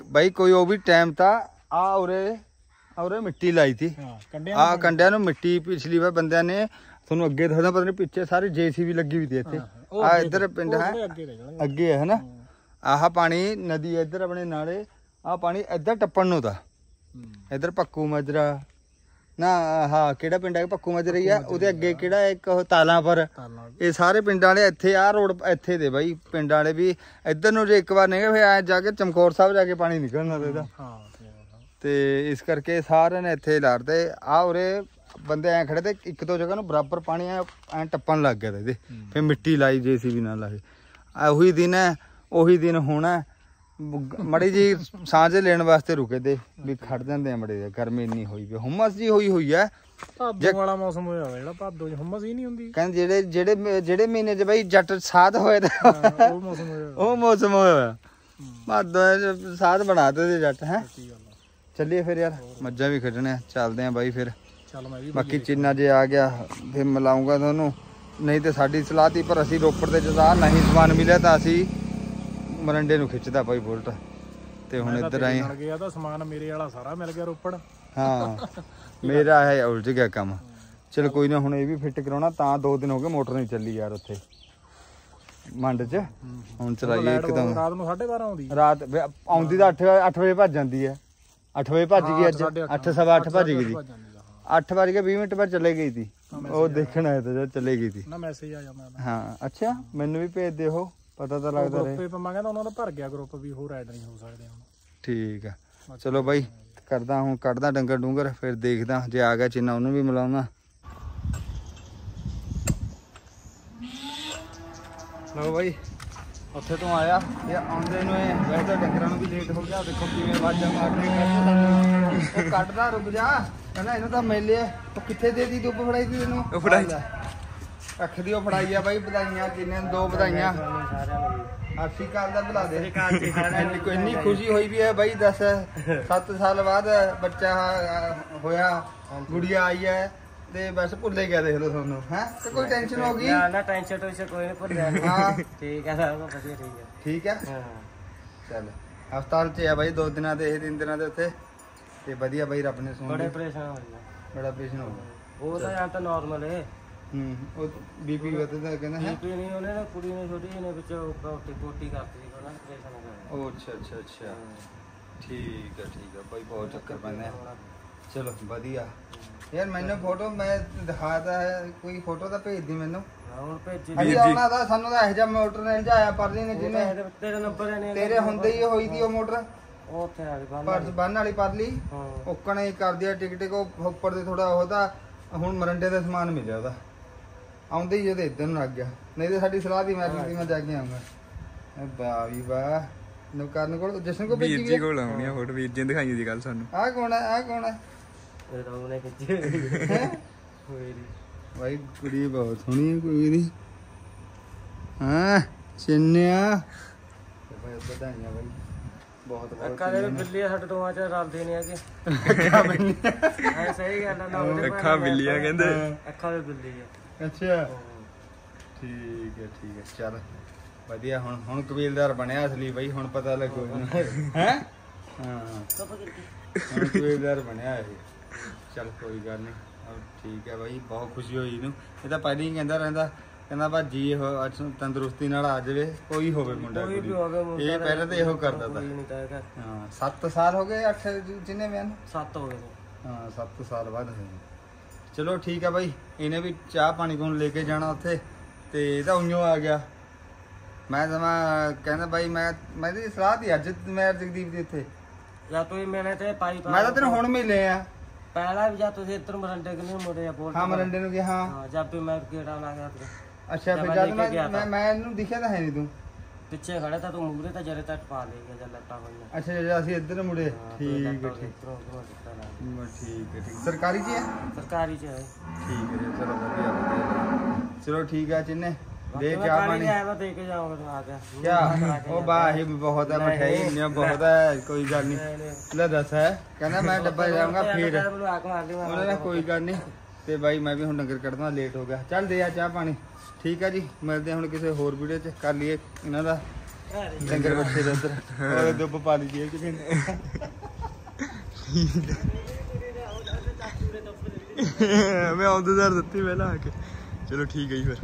ਬਾਈ ਕੋਈ ਉਹ ਵੀ ਟਾਈਮ ਤਾਂ ਆ ਉਰੇ ਆ ਉਰੇ ਮਿੱਟੀ ਲਾਈ ਤੀ ਹਾਂ ਕੰਡਿਆਂ ਆ ਕੰਡਿਆਂ ਨੂੰ ਮਿੱਟੀ ਪਿਛਲੀ ਵਾਰ ਬੰਦਿਆਂ ਨੇ ਤੁਹਾਨੂੰ ਅੱਗੇ ਦਿਖਦਾ ਪਤਾ ਨਹੀਂ ਪਿੱਛੇ ਸਾਰੇ ਜੀਸੀਬੀ ਲੱਗੀ ਹੋਈ ਤੀ ਇੱਥੇ। ਆ ਇੱਧਰ ਪਿੰਡ ਹੈ। ਅੱਗੇ ਹੈ ਨਾ। ਆਹ ਪਾਣੀ ਨਦੀ ਇੱਧਰ ਆਪਣੇ ਨਾਲੇ ਆਹ ਪਾਣੀ ਇੱਧਰ ਟੱਪਣ ਨੂੰ ਦਾ ਹੂੰ। ਇੱਧਰ ਪੱਕੂ ਮਜਰਾ। ਨਾ ਹਾਂ ਕਿਹੜਾ ਪਿੰਡ ਹੈ ਪੱਕੂ ਮਜਰਾ ਹੀ ਆ। ਉਹਦੇ ਅੱਗੇ ਕਿਹੜਾ ਇੱਕ ਉਹ ਤਾਲਾਂ ਪਰ। ਇਹ ਸਾਰੇ ਪਿੰਡਾਂ ਵਾਲੇ ਇੱਥੇ ਆ ਰੋਡ ਇੱਥੇ ਦੇ ਬਾਈ ਪਿੰਡਾਂ ਵਾਲੇ ਵੀ। ਇੱਧਰ ਨੂੰ ਜੇ ਇੱਕ ਵਾਰ ਨਹੀਂ ਫਿਰ ਆ ਜਾ ਕੇ ਚਮਕੌਰ ਸਾਹਿਬ ਜਾ ਕੇ ਪਾਣੀ ਨਿਕਲਣਾ ਤੇ ਇਹਦਾ ਤੇ ਇਸ ਕਰਕੇ ਸਾਰਿਆਂ ਨੇ ਇੱਥੇ ਲਾੜਦੇ। ਆ ਉਰੇ ਬੰਦੇ ਐ ਖੜੇ ਤੇ ਇੱਕ ਦੋ ਜਗ੍ਹਾ ਨੂੰ ਬਰਾਬਰ ਪਾਣੀ ਐ ਐਂ ਟੱਪਣ ਲੱਗ ਗਿਆ ਤੇ ਫਿਰ ਮਿੱਟੀ ਲਾਈ ਜੇਸੀਬੀ ਨਾਲ ਲਾਏ। ਆ ਉਹੀ ਦਿਨ ਹੈ ਉਹੀ ਦਿਨ ਹੋਣਾ ਮੜੀ ਜੀ ਸਾਂਝੇ ਲੈਣ ਵਾਸਤੇ ਰੁਕੇ ਤੇ ਵੀ ਖੜ ਜਾਂਦੇ ਆ ਮੜੇ ਗਰਮੀ ਇੰਨੀ ਹੋਈ ਵੀ ਹੁਮਸ ਜੀ ਹੋਈ ਹੋਈ ਐ ਭਾਦੋ ਵਾਲਾ ਮੌਸਮ ਹੋਇਆ ਹੋਇਆ ਜਿਹੜਾ ਭਾਦੋ ਚ ਹਮਸ ਹੀ ਨਹੀਂ ਹੁੰਦੀ। ਕਹਿੰਦੇ ਜਿਹੜੇ ਜਿਹੜੇ ਜਿਹੜੇ ਮਹੀਨੇ 'ਚ ਬਈ ਜੱਟ ਸਾਧ ਹੋਏ ਤੇ ਉਹ ਮੌਸਮ ਹੋਇਆ ਹੋਇਆ। ਉਹ ਮੌਸਮ ਹੋਇਆ ਹੋਇਆ। ਮਾਦੋਂ ਸਾਧ ਬਣਾਤੇ ਤੇ ਜੱਟ ਹੈ। ਚੱਲੀਏ ਫਿਰ ਯਾਰ ਮੱਝਾਂ ਵੀ ਖੱਡਣੇ ਆ ਚੱਲਦੇ ਆ ਬਾਈ ਫਿਰ। ਚੱਲ ਮੈਂ ਵੀ ਬਾਕੀ ਚਿੰਨਾ ਜੇ ਆ ਗਿਆ ਫਿਰ ਮਿਲਾਉਂਗਾ ਤੁਹਾਨੂੰ। ਨਹੀਂ ਤੇ ਸਾਡੀ ਸਲਾਹ ਤੀ ਪਰ ਅਸੀਂ ਰੋਪੜ ਤੇ ਜਦਾ ਨਹੀਂ ਸਮਾਨ ਮਿਲਿਆ ਤਾਂ ਅਸੀਂ ਮਰੰਡੇ ਨੂੰ ਖਿੱਚਦਾ ਭਾਈ ਬੁਲਟ। ਤੇ ਹੁਣ ਇੱਧਰ ਆਏ। ਮਿਲ ਗਿਆ ਤਾਂ ਸਮਾਨ ਮੇਰੇ ਵਾਲਾ ਸਾਰਾ ਮਿਲ ਗਿਆ ਰੋਪੜ। ਹਾਂ ਮੇਰਾ ਹੈ ਉਲਝ ਗਿਆ ਕੰਮ। ਚਲ ਕੋਈ ਨਾ ਹੁਣ ਇਹ ਵੀ ਫਿੱਟ ਕਰਾਉਣਾ ਤਾਂ ਦੋ ਦਿਨ ਹੋ ਗਏ ਮੋਟਰ ਨਹੀਂ ਚੱਲੀ ਯਾਰ ਉੱਥੇ। ਮੰਡ 'ਚ? ਹੁਣ ਚਲਾਈਏ ਇੱਕਦਮ। ਰਾਤ ਨੂੰ 12:30 ਆਉਂਦੀ। ਰਾਤ ਆਉਂਦੀ ਤਾਂ 8 8 ਵਜੇ ਭੱਜ ਜਾਂਦੀ ਹੈ। 8 ਵਜੇ ਭੱਜ ਗਈ ਅੱਜ। 8 ਸਵਾ 8 ਭੱਜ ਗਈ ਦੀ। ਭੱਜ ਜਾਂਦੀ ਆ, 8 ਵਜ ਕੇ 20 ਮਿੰਟ ਬਾਅਦ ਚਲੇ ਗਈ ਸੀ। ਉਹ ਦੇਖਣ ਆਇਆ ਤਾਂ ਚਲੇ ਗਈ ਸੀ। ਨਾ ਮੈਸੇਜ ਆ ਜਾਂਦਾ ਹਾਂ ਅੱਛਾ ਮੈਨੂੰ ਵੀ ਭੇਜ ਦੇ ਉਹ ਪਤਾ ਤਾਂ ਲੱਗਦਾ ਰਹੇ। ਗਰੁੱਪ ਪੰਮਾ ਕਹਿੰਦਾ ਉਹਨਾਂ ਦਾ ਭਰ ਗਿਆ ਗਰੁੱਪ ਵੀ ਹੋਰ ਐਡ ਨਹੀਂ ਹੋ ਸਕਦੇ ਹੁਣ। ਠੀਕ ਆ। ਚਲੋ ਬਾਈ ਕਰਦਾ ਹੁਣ ਕੱਢਦਾ ਡੰਗਰ ਡੂੰਗਰ ਫਿਰ ਦੇਖਦਾ ਜੇ ਆ ਗਿਆ ਚਿੰਨਾ ਉਹਨੂੰ ਵੀ ਮਿਲਾਉਣਾ ਲਓ ਬਾਈ ਉੱਥੇ ਤੋਂ ਆਇਆ ਇਹ ਆਉਂਦੇ ਨੂੰ ਇਹ ਵੈਸੇ ਤਾਂ ਡੰਗਰਾਂ ਨੂੰ ਵੀ ਲੇਟ ਹੋ ਗਿਆ ਦੇਖੋ ਕਿਵੇਂ ਵਾਜਾਂ ਮਾਰ ਕੇ ਕੱਢਦੇ ਉਹ ਰੁਕ ਜਾ। ਕਹਿੰਦਾ ਇਹਨੂੰ ਤਾਂ ਮਿਲੇ ਉਹ ਕਿੱਥੇ ਦੇ ਦੀ ਦੁੱਬ ਫੜਾਈ ਦੀ ਤੈਨੂੰ ਉਹ ਫੜਾਈ। ਰੱਖ ਦਿਓ ਫੜਾਈ ਆ ਬਾਈ ਵਧਾਈਆਂ ਕਿੰਨੇ ਨੇ? ਦੋ ਵਧਾਈਆਂ। ਆਸੀ ਕਾਲ ਦਾ ਬੁਲਾ ਦੇ। ਇੰਨੀ ਕੋਈ ਇੰਨੀ ਖੁਸ਼ੀ ਹੋਈ ਵੀ ਹੈ ਬਾਈ ਦੱਸ 7 ਸਾਲ ਬਾਅਦ ਬੱਚਾ ਹੋਇਆ ਗੁੜੀਆ ਆਈ ਹੈ ਤੇ ਬਸ ਭੁੱਲੇ ਗਿਆ ਦੇਖ ਲਓ ਤੁਹਾਨੂੰ ਹੈ? ਤੇ ਕੋਈ ਟੈਨਸ਼ਨ ਹੋ ਗਈ? ਨਾ ਨਾ ਟੈਨਸ਼ਨ ਟੈਨਸ਼ਨ ਕੋਈ ਨਹੀਂ ਭੁੱਲਿਆ। ਹਾਂ। ਠੀਕ ਹੈ ਸਭ ਵਧੀਆ ਠੀਕ ਹੈ। ਠੀਕ ਹੈ? ਹਾਂ। ਚੱਲ ਹਸਪਤਾਲ 'ਚ ਆ ਬਾਈ ਦੋ ਦਿਨਾਂ ਦੇ ਇਹ ਤਿੰਨ ਦਿਨਾਂ ਦੇ ਉੱਥੇ। ਤੇ ਵਧੀਆ ਬਾਈ ਰੱਬ ਨੇ ਸੁਣ ਬੜੇ ਪਰੇਸ਼ਾਨ ਹੋ ਗਿਆ ਬੜਾ ਪੇਸ਼ੈਂਟ ਹੋ ਗਿਆ। ਉਹ ਤਾਂ ਜਾਂ ਤਾਂ ਨਾਰਮਲ ਹੈ ਹੂੰ ਉਹ ਬੀਪੀ ਵਧਦਾ ਕਹਿੰਦਾ ਹੈ। ਬੀਪੀ ਨਹੀਂ ਉਹਨੇ ਨਾ ਕੁੜੀ ਨੇ ਛੋਟੀ ਜਿਹੀ ਨੇ ਵਿੱਚ ਕੋਟੀ ਕੋਟੀ ਕਰਤੀ ਸੀ ਉਹਨਾਂ ਨੇ ਪਰੇਸ਼ਾਨ ਹੋ ਗਿਆ ਉਹ ਅੱਛਾ ਅੱਛਾ। ਅੱਛਾ ਠੀਕ ਹੈ ਠੀਕ ਹੈ ਬਾਈ ਬਹੁਤ ਚੱਕਰ ਪੈਂਦੇ ਆ ਚਲੋ ਵਧੀਆ। ਯਾਰ ਮੈਨੂੰ ਫੋਟੋ ਮੈਂ ਦਿਖਾਤਾ ਹੈ ਕੋਈ ਫੋਟੋ ਤਾਂ ਭੇਜ ਦੀ ਮੈਨੂੰ। ਹਾਂ, ਹੁਣ ਭੇਜੀ ਅਸੀਂ ਆਉਣਾ ਤਾਂ ਸਾਨੂੰ ਤਾਂ ਇਹੋ ਜਿਹਾ ਮੋਟਰ ਨੇ ਜਾਇਆ ਪਰਲੀ ਨੇ ਜਿਹਨੇ। ਇਹਦੇ- ਤੇਰੇ ਨੰਬਰ ਨੇ ਤੇਰੇ ਹੁੰਦੇ ਹੀ ਹੋਈ ਦੀ ਉਹ ਮੋਟਰ। ਉਹ ਉੱਥੇ ਆ ਗਈ ਬੰਦ ਪਰਸ ਬੰਨ ਵਾਲੀ ਪਰਲੀ। ਹਾਂ। ਓਕਣੇ ਕਰ ਦਿਆ ਟਿਕਟ ਕੋ ਉੱਪਰ ਦੇ ਥੋੜਾ ਉਹਦਾ ਹੁਣ ਮਰੰਡੇ ਦਾ ਸਮਾਨ ਮਿਲਿਆ ਉਹਦਾ। ਆਉਂਦੇ ਹੀ ਉਹਦੇ ਇੱਧਰ ਨੂੰ ਲੱਗ ਗਿਆ। ਨਹੀਂ ਤੇ ਸਾਡੀ ਸਲਾਹ ਦੀ ਮੈਂ ਕੀਤੀ ਮੈਂ ਜਾ ਕੇ ਆਉਂਗਾ। ਵਾਹ ਵੀ ਵਾਹ। ਨਵਕਰਨ ਕੋਲ ਜਸ਼ਨ ਕੋ ਵੀਰ ਭੇਜੀ ਜੀ ਕੋਲ ਆਉਣੀਆਂ ਫੋਟੋ। ਵੀਰ ਜੀ ਨੇ ਦਿਖਾਈਆਂ ਦੀ ਗੱਲ ਸਾਨੂੰ। ਆ ਕੌਣ ਹੈ? ਆ ਕੌਣ ਹੈ? ਇਹ ਰੋਗ ਨੇ ਖਿੱਚੀ ਹੋਈ। ਹੈਂ? ਹੋਈ ਭਾਈ ਕੁੜੀ ਬਹੁਤ ਸੋਹਣੀ ਹੈ ਕੋਈ ਨਹੀਂ ਹਾਂ? ਚੰਨਿਆ। ਤੇ ਭਾਈ ਵਧਾਈਆਂ ਭਾਈ ਬਹੁਤ ਬਹੁਤ ਅੱਖਾਂ ਦੇ ਵੀ ਬਿੱਲੀ ਆ, ਸਾਡੇ ਦੋਵਾਂ ਚ ਰਲਦੇ ਨਹੀਂ ਹੈਗੇ। ਐ ਸਹੀ ਗੱਲ ਆ ਨਾ ਉਹਦੇ ਅੱਖਾਂ ਬਿੱਲੀਆਂ ਕਹਿੰਦੇ। ਅੱਖਾਂ ਵੀ ਬਿੱਲੀ ਆ। ਅੱਛਾ। ਠੀਕ ਹੈ ਠੀਕ ਹੈ। ਚੱਲ ਵਧੀਆ। ਹੁਣ ਹੁਣ ਕਬੀਲਦਾਰ ਬਣਿਆ ਅਸਲੀ ਬਾਈ ਹੁਣ ਪਤਾ ਲੱਗੂ। ਹੈ? ਹਾਂ। ਹੁਣ ਕਬੀਲਦਾਰ ਬਣਿਆ ਇਹ। ਚੱਲ ਕੋਈ ਗੱਲ ਨਹੀਂ। ਠੀਕ ਹੈ ਬਾਈ ਬਹੁਤ ਖੁਸ਼ੀ ਹੋਈ ਇਹਨੂੰ। ਇਹ ਤਾਂ ਪਹਿਲਾਂ ਹੀ ਕਹਿੰਦਾ ਰਹਿੰਦਾ ਕਹਿੰਦਾ ਬਾਜੀ ਇਹ ਅੱਜ ਤੰਦਰੁਸਤੀ ਨਾਲ ਆ ਜਾਵੇ ਕੋਈ ਹੋਵੇ ਮੁੰਡਾ ਕੋਈ ਇਹ ਪਹਿਲਾਂ ਤਾਂ ਇਹੋ ਕਰਦਾ ਤਾ। ਹਾਂ 7 ਸਾਲ ਹੋ ਗਏ 8 ਜਿੰਨੇ ਬਿਆਨ ਸੱਤ ਹੋ ਗਏ। ਹਾਂ 7 ਸਾਲ ਬਾਅਦ ਹੋਏ। ਚਲੋ ਠੀਕ ਆ ਬਾਈ ਇਹਨੇ ਵੀ ਚਾਹ ਪਾਣੀ ਕੋਲ ਲੈ ਕੇ ਜਾਣਾ ਉੱਥੇ ਤੇ ਇਹ ਤਾਂ ਉਈਓ ਆ ਗਿਆ। ਮੈਂ ਸਮਾਂ ਕਹਿੰਦਾ ਬਾਈ ਮੈਂ ਮੈਂ ਦੀ ਸਲਾਹ ਦੀ ਅੱਜ ਮੈਂ ਜਗਦੀਪ ਦੇ ਉੱਥੇ। ਜਾਂ ਤੁਸੀਂ ਮੇਰੇ ਤੇ ਪਾਈ ਪਾ ਮੈਂ ਤਾਂ ਤੈਨੂੰ ਹੁਣ ਮਿਲੇ ਆ। ਪਹਿਲਾਂ ਵੀ ਜਾਂ ਤੁਸੀਂ ਇੱਧਰ ਮਰੰਡੇ ਕਿ ਨਹੀਂ ਮੁੜੇ ਆ ਬੋਲ ਹਾਂ ਮਰੰਡੇ ਨੂੰ ਕਿਹਾ ਹਾਂ। ਹਾਂ ਜਦ ਵੀ ਮੈਂ ਗੇੜਾ ਲਾ ਗਿਆ ਤੇ ਅੱਛਾ ਫਿਰ ਜਦ ਮੈਂ ਗਿਆ ਤਾ। ਮੈਂ ਇਹਨੂੰ ਦਿਖਿਆ ਤਾਂ ਹੈ ਨਹੀਂ ਤੂੰ। ਪਿੱਛੇ ਖੜੇ ਤਾਂ ਤੂੰ ਮੂਰੇ ਤਾਂ ਜਰੇ ਤੱਕ ਪਾ ਲੈ ਗਿਆ ਜਦ ਲੱਟਾਂ ਹੋਈਆਂ ਅੱਛਾ ਜਦ ਅਸੀਂ ਇੱਧਰ ਮੁੜੇ ਹਾਂ, ਠੀਕ ਹੈ ਠੀਕ। ਇੱਧਰੋਂ ਉੱਧਰੋਂ ਦਿੱਤਾ। ਮੈਂ ਠੀਕ ਹੈ ਠੀਕ। ਸਰਕਾਰੀ ਜੀ ਹੈ ਸਰਕਾਰੀ ਚ ਹੈ। ਠੀਕ ਹੈ ਜੀ, ਚਲੋ ਵਧੀਆ ਵਧੀਆ। ਚਲੋ ਠੀਕ ਆ ਚਿੰਨੇ। ਦੇ ਚਾਹ ਪਾਣੀ ਆਇਆ ਮੈਂ ਦੇ ਕੇ ਤੈਨੂੰ ਆ ਗਿਆ ਕਿਆ? ਉਹ ਬਾਹੀ ਬਹੁਤ ਹੈ ਮਠਿਆਈ ਇੰਨੀਆਂ ਬਹੁਤ ਹੈ ਕੋਈ ਗੱਲ ਨਹੀਂ। ਲੈ ਦੱਸ ਹੈ। ਕਹਿੰਦਾ ਮੈਂ ਡੱਬਾ ਜਾਊਂਗਾ ਫਿਰ। ਮੈਨੂੰ ਆਕ ਮਾਰ ਲਈ ਮੈਂ ਉਹਨਾਂ ਨੇ ਕੋਈ ਗੱਲ ਨਹੀਂ। ਤੇ ਬਾਈ ਮੈਂ ਵੀ ਹੁਣ ਨਗਰ ਕੱਢਦਾ ਲੇਟ ਹੋ ਗਿਆ। ਚੱਲ ਦੇ ਆ ਚਾਹ ਪਾਣੀ। ਠੀਕ ਆ ਜੀ ਮਿਲਦੇ ਹਾਂ ਹੁਣ ਕਿਸੇ ਹੋਰ ਵੀਡੀਓ 'ਚ। ਕਰ ਲਈਏ ਇਹਨਾਂ ਦਾ ਡੰਗਰ ਬੱਚੇ ਦੇ ਅੰਦਰ। ਉਹ ਦੁੱਬ ਪਾ ਲਈਏ ਕਿ ਮੈਂ ਆਉਂਦੇ ਦਰ ਦਿੱਤੀ ਪਹਿਲਾਂ ਆ ਕੇ। ਚਲੋ ਠੀਕ ਹੈ ਜੀ ਫਿਰ।